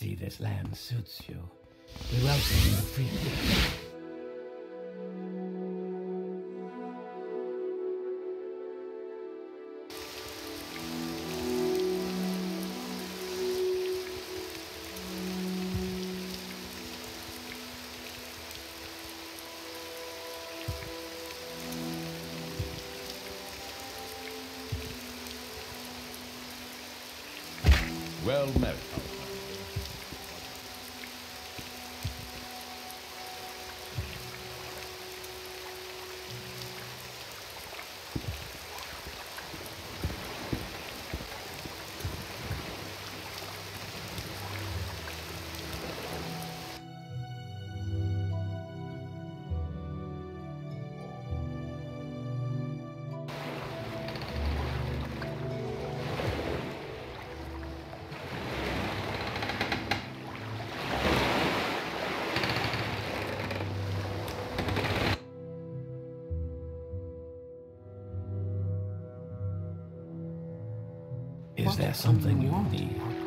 See, this land suits you. We welcome you freely. Well met. There something you need?